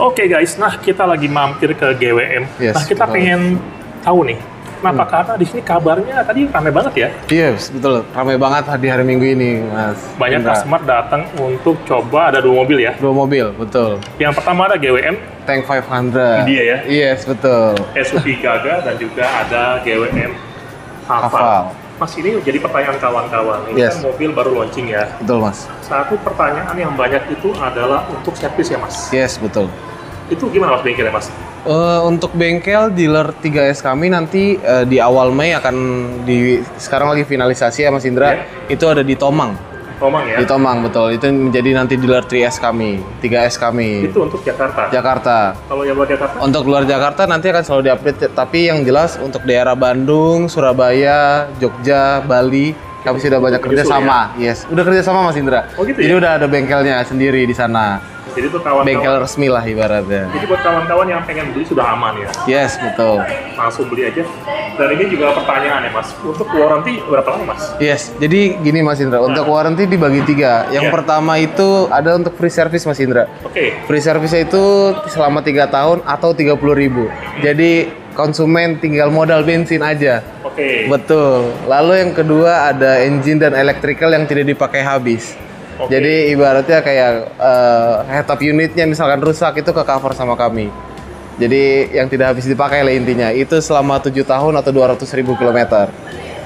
Oke guys, nah kita lagi mampir ke GWM. Yes, nah kita betul. pengen tahu nih, kenapa karena di sini kabarnya tadi rame banget ya. Yes, betul. Ramai banget di hari Minggu ini, Mas. Banyak Indra. customer datang untuk coba ada dua mobil ya. Dua mobil, betul. Yang pertama ada GWM Tank 500. Dia ya? Yes, betul. SUV Gaga dan juga ada GWM. Hafal. Mas ini jadi pertanyaan kawan-kawan. Ini Yes. kan mobil baru launching ya. Betul, Mas. Satu pertanyaan yang banyak itu adalah untuk servis ya Mas. Yes, betul. Itu gimana Mas bengkelnya Mas? Eh, untuk bengkel dealer 3S kami nanti eh, di awal Mei akan di sekarang lagi finalisasi ya Mas Indra. Ya. Itu ada di Tomang. Tomang ya. Di Tomang betul. Itu menjadi nanti dealer 3S kami, 3S kami. Itu untuk Jakarta. Jakarta. Kalau yang luar Jakarta? Untuk luar Jakarta nanti akan selalu diupdate, tapi yang jelas untuk daerah Bandung, Surabaya, Jogja, Bali, kami sudah banyak Menyusul kerjasama. Yes, udah kerjasama Mas Indra. Oh, gitu Jadi ya? udah ada bengkelnya sendiri di sana. Jadi itu kawan-kawan. Bengkel resmi lah ibaratnya. Jadi buat kawan-kawan yang pengen beli sudah aman ya. Yes, betul. Langsung beli aja. Dan ini juga pertanyaan ya Mas. Untuk warranty berapa lama Mas? Yes, jadi gini Mas Indra, untuk warranty dibagi tiga. Yang Ya. pertama itu ada untuk free service Mas Indra. Oke. Free service itu selama tiga tahun atau 30.000 ribu. Jadi konsumen tinggal modal bensin aja. Oke. Betul. Lalu yang kedua ada engine dan electrical yang tidak dipakai habis. Jadi ibaratnya kayak eh, head up unitnya misalkan rusak itu ke cover sama kami. Jadi yang tidak habis dipakai lah intinya. Itu selama 7 tahun atau 200 ribu kilometer.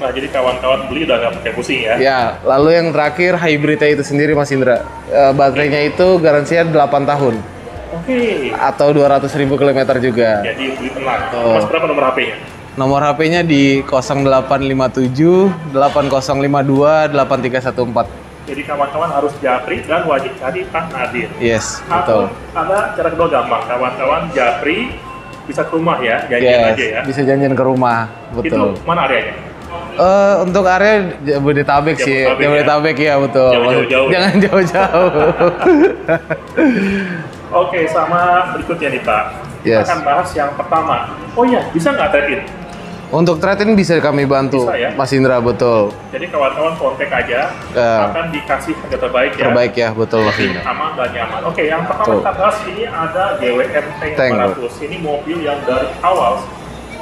Nah, jadi kawan-kawan beli udah nggak pakai pusing ya. Ya, lalu yang terakhir hybridnya itu sendiri Mas Indra. Eh, baterainya itu garansinya 8 tahun Oke. atau 200 ribu kilometer juga. Jadi beli tenang. Oh. Mas berapa nomor HP-nya? Nomor HP-nya di 0857 8052 8314. Jadi kawan-kawan harus japri dan wajib cari Pak Nadir. Yes, Atau betul. ada cara kedua gampang. Kawan-kawan japri bisa ke rumah ya, janjian Yes, aja ya. bisa janjian ke rumah, betul. Itu mana areanya? Eh, untuk area Jabodetabek sih, Jabodetabek ya. Ya, betul. Jangan jauh-jauh. Jangan jauh-jauh. Oke, sama berikutnya nih Pak. Kita Yes. akan bahas yang pertama. Oh iya, bisa nggak trade-in? Untuk trade-in bisa kami bantu, Bisa ya? Mas Indra, betul. Jadi kawan-kawan kontak aja, Ya. akan dikasih harga terbaik ya. Terbaik ya, betul Mas Indra. aman dan nyaman. Oke, yang pertama Betul. kita bahas ini ada GWM Tank Tank, 500. Ini mobil yang dari awal,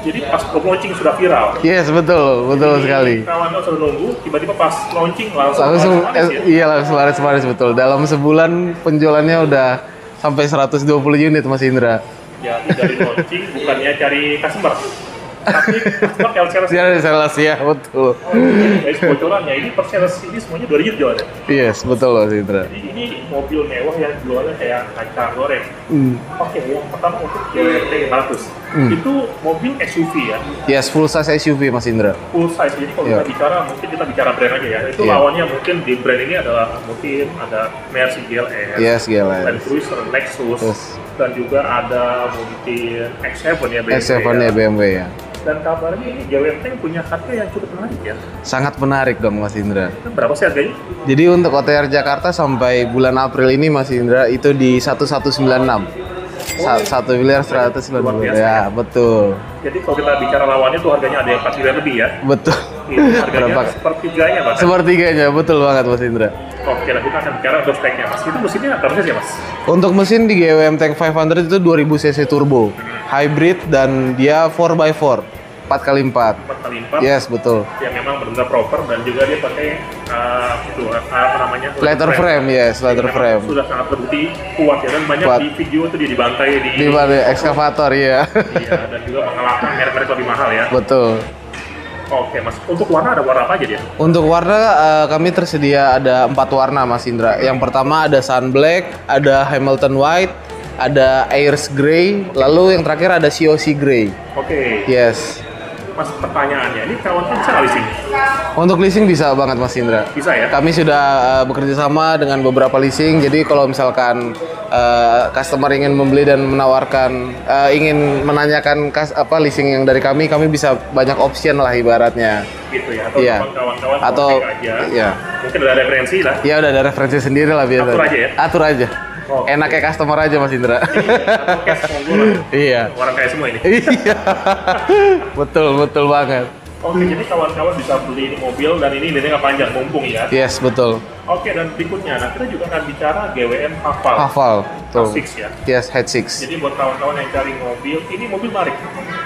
jadi pas launching sudah viral. Yes, betul, betul Jadi, sekali. Kawan-kawan sudah nunggu, tiba-tiba pas launching langsung Langsung, eh, ya. iya langsung laris-laris betul. Dalam sebulan penjualannya udah sampai 120 unit Mas Indra. Jadi dari launching bukannya cari customer, tapi customer kayak sales. Iya, sales ya, betul. Oh, ini guys bocorannya ini per sales ini semuanya 2 unit jualnya. Yes, betul Mas Indra. Jadi ini mobil mewah yang jualnya kayak kacang goreng. Hmm. Oke, yang pertama untuk GWM 500. Hmm. Itu mobil SUV ya, Yes, full size SUV Mas Indra. full size. Jadi kalau Iya. kita bicara, mungkin kita bicara brand aja ya. Itu Iya. lawannya mungkin di brand ini adalah mungkin ada Mercy GLS, Yes, Land GLS. Cruiser, Lexus, Yes. dan juga ada mungkin X7 ya BMW. X7 ya. ya BMW ya. Dan kabarnya ini Tank punya harga yang cukup menarik ya. Sangat menarik dong Mas Indra. Itu berapa sih harganya? Jadi untuk OTR Jakarta sampai bulan April ini Mas Indra itu di 1196. Sa- Satu miliar seratus sembilan biasa ya betul Jadi kalau kita bicara lawannya tuh harganya ada yang 4 miliar lebih ya. betul Ini harganya Berapa? sepertiganya bahkan. sepertiganya betul banget Mas Indra Oke, lah kita akan bicara untuk speknya mas. Itu mesinnya apa mesin ya mas? Untuk mesin di GWM Tank 500 itu 2000 cc turbo, hybrid dan dia 4x4, 4x4. 4x4 Yes, betul. yang memang benar-benar proper dan juga dia pakai uh, itu uh, apa namanya? Leather frame, yes, leather Memang frame. Sudah sangat terbukti kuat ya dan banyak Kuat. di video itu dia dibantai di, Di ekskavator ya. Iya, dan juga mengalahkan merek-merek lebih mahal ya. betul. Oke mas, untuk warna ada warna apa aja dia? Untuk warna eh, kami tersedia ada empat warna Mas Indra. Yang pertama ada sun black, ada Hamilton white, ada Airs grey, lalu yang terakhir ada COC grey. Oke, Yes. Mas pertanyaannya ini kawan bisa nggak leasing? Untuk leasing bisa banget Mas Indra. Bisa ya? Kami sudah uh, bekerja sama dengan beberapa leasing. Jadi kalau misalkan uh, customer ingin membeli dan menawarkan, uh, ingin menanyakan kas, apa leasing yang dari kami, kami bisa banyak option lah ibaratnya. Gitu ya? Atau Iya. memang kawan-kawan Atau aja? ya, Mungkin ada referensi lah. ya udah ada referensi sendiri lah biasa. Atur aja ya? Atur aja. Oke. Enak kayak customer aja Mas Indra. Lah. iya. Orang kayak semua ini. Iya. betul betul banget. Oke, jadi kawan-kawan bisa beli ini mobil dan ini linknya panjang, mumpung ya. Yes, betul. Oke, dan berikutnya, nah kita juga akan bicara GWM Hafal. Hafal. Tuh. H6 ya. Yes, head six. Jadi buat kawan-kawan yang cari mobil, ini mobil menarik.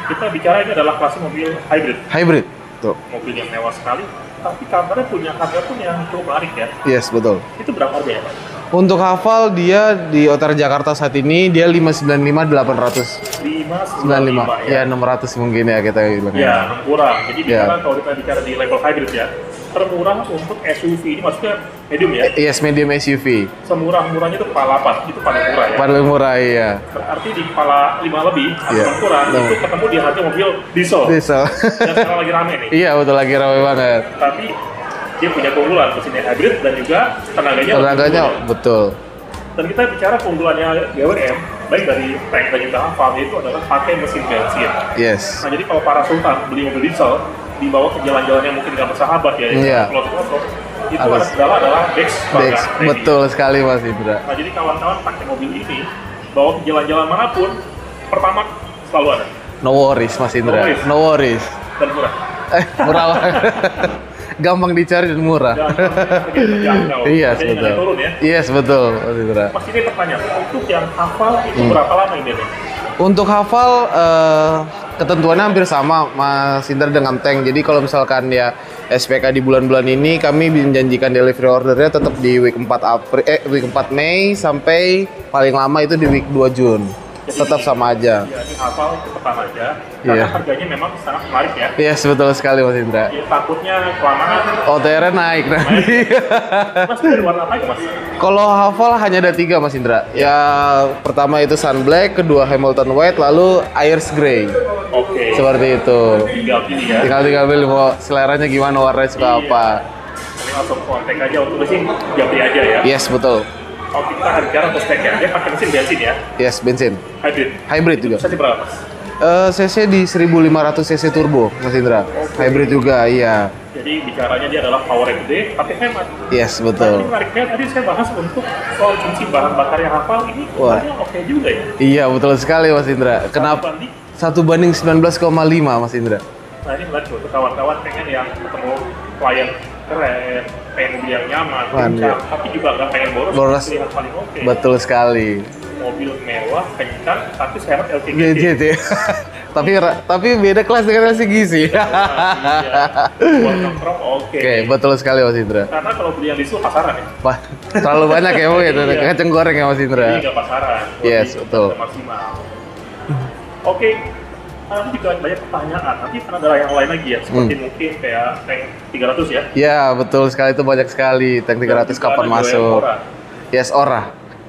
Kita bicara ini adalah kelas mobil hybrid. Hybrid. Tuh. Mobil yang mewah sekali, tapi kabarnya punya harga pun yang cukup menarik ya. Yes, betul. Itu berapa harga ya Pak? Untuk hafal dia di Otar Jakarta saat ini dia 595 800. 595 95. Ya 600 mungkin ya kita bilang. Ya, murah. Jadi Ya. bicara kalau kita bicara di level hybrid ya, termurah untuk SUV ini maksudnya medium ya. Yes, medium SUV. Semurah-murahnya itu kepala 8, itu paling murah ya. Paling murah iya. Berarti di kepala 5 lebih atau Iya. kurang Betul. itu ketemu di harga mobil diesel. Diesel. Dan sekarang lagi rame nih. iya, betul lagi ramai banget. Tapi dia punya keunggulan mesinnya hybrid dan juga tenaganya Tenaganya betul. Dan kita bicara keunggulannya GWM, baik dari tank dan juga Hafal itu adalah pakai mesin bensin. Yes. Nah jadi kalau para sultan beli mobil diesel, dibawa ke jalan-jalan yang mungkin nggak bersahabat ya, Iya. yang off-road, itu Harus. adalah adalah Dex Dex, betul sekali Mas Indra. Nah jadi kawan-kawan pakai mobil ini, bawa ke jalan-jalan mana pun, pertama selalu ada No worries Mas Indra. No worries. No worries. dan murah. Eh, murah banget. Gampang dicari dan murah. Iya, nggak betul. turun ya. Yes, betul, Mas ini pertanyaan, untuk yang hafal itu Hmm. berapa lama ini? Untuk hafal eh, ketentuannya hampir sama Mas Indra dengan tank. Jadi kalau misalkan ya SPK di bulan-bulan ini kami menjanjikan delivery ordernya tetap di week 4 April eh week 4 Mei sampai paling lama itu di week 2 Jun. Jadi- Tetap sama aja. Ya, hafal itu pertama aja, karena Iya. harganya memang sangat menarik ya. Yes, betul sekali Mas Indra. Ya, takutnya kelamaan. OTR naik nanti. Mas dari warna apa itu mas? Kalau hafal hanya ada tiga Mas Indra. Ya pertama itu Sun Black, kedua Hamilton White, lalu Ayers Grey. Oke. Seperti itu. Tinggal pilih ya. Tinggal tinggal pilih mau seleranya gimana, warnanya suka Iya. apa. Ini langsung kontak aja untuk mesin japri aja ya. Yes, betul. Oke kita akan bicara untuk speknya. Dia pakai mesin bensin ya, Yes, bensin. hybrid. Hybrid juga. Bisa berapa mas? Eh, cc di 1500 cc turbo, Mas Indra. Hybrid juga, iya. Jadi bicaranya dia adalah power yang gede, tapi hemat. Yes, Nah, ini betul. menariknya tadi saya bahas untuk soal fungsi bahan bakar yang hafal ini Wah. oke juga ya. Iya, betul sekali Mas Indra. Kenapa? Satu banding 19,5 Mas Indra. Nah ini menarik untuk kawan-kawan pengen yang ketemu klien keren, pengen mobil yang nyaman, Man, kencang, iya. tapi juga nggak pengen boros, Boros. paling oke. Betul sekali. Mobil mewah, kencang, tapi sehat LCGC. GT. tapi ra- tapi beda kelas dengan LCG sih. Iya. Buat nongkrong oke. Oke, betul sekali Mas Indra. Karena kalau beli yang diesel pasaran ya. Wah, terlalu banyak ya Bu itu Iya. kacang goreng ya Mas Jadi Indra. nggak pasaran. Yes, Jadi betul. maksimal. Oke, nanti juga banyak pertanyaan. Nanti kan ada yang lain lagi ya, seperti Hmm. mungkin kayak tank 300 ya. Ya, betul sekali itu banyak sekali. Tank 300 Dan juga kapan masuk? Ora. Yes, Ora.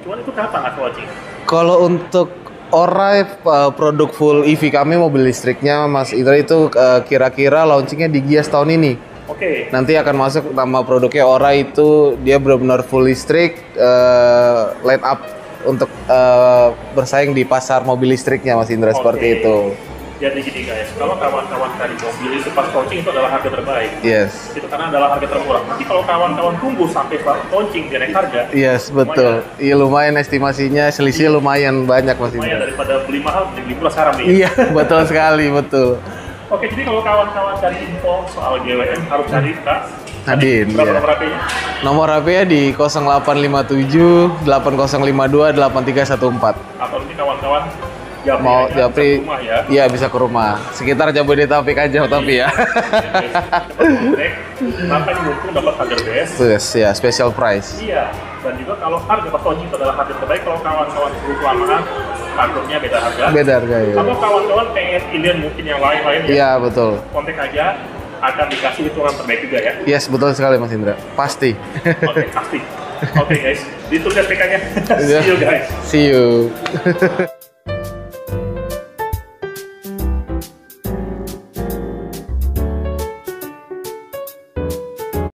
Cuman itu kapan aku watching? Kalau untuk Ora uh, produk full EV kami mobil listriknya Mas Indra itu uh, kira-kira launchingnya di Gias tahun ini. Oke, Nanti akan masuk nama produknya Ora itu dia benar-benar full listrik uh, line up untuk uh, bersaing di pasar mobil listriknya Mas Indra seperti Oke. itu. Jadi gini guys, kalau kawan-kawan cari mobil itu pas launching itu adalah harga terbaik. Yes. Itu karena adalah harga termurah. Nanti kalau kawan-kawan tunggu sampai pas launching dia naik harga, Yes, betul. Iya lumayan estimasinya selisih lumayan banyak Mas lumayan daripada beli mahal beli murah sekarang nih. Iya, betul sekali, betul. Oke, jadi kalau kawan-kawan cari info soal GWM harus cari Kak Nadine, Berapa iya. nomor HP-nya? Nomor HP-nya di 0857 8052 8314. Atau ini kawan-kawan Japri Mau Japri, bisa ke rumah ya. iya bisa ke rumah. Sekitar Jabodetabek aja tapi ya. Ini mumpung dapat harga best. Yes, ya special price. Iya, dan juga kalau harga pas launching itu adalah harga terbaik, kalau kawan-kawan perlu kelamaan, takutnya beda harga. Beda harga ya. Kalau kawan-kawan pengen pilihan mungkin yang lain-lain ya, Iya, betul. kontak aja, akan dikasih hitungan terbaik juga ya. Yes, betul sekali Mas Indra. Pasti. Oke, pasti. Oke guys, ditulis PK-nya. Iya. See you guys. See you.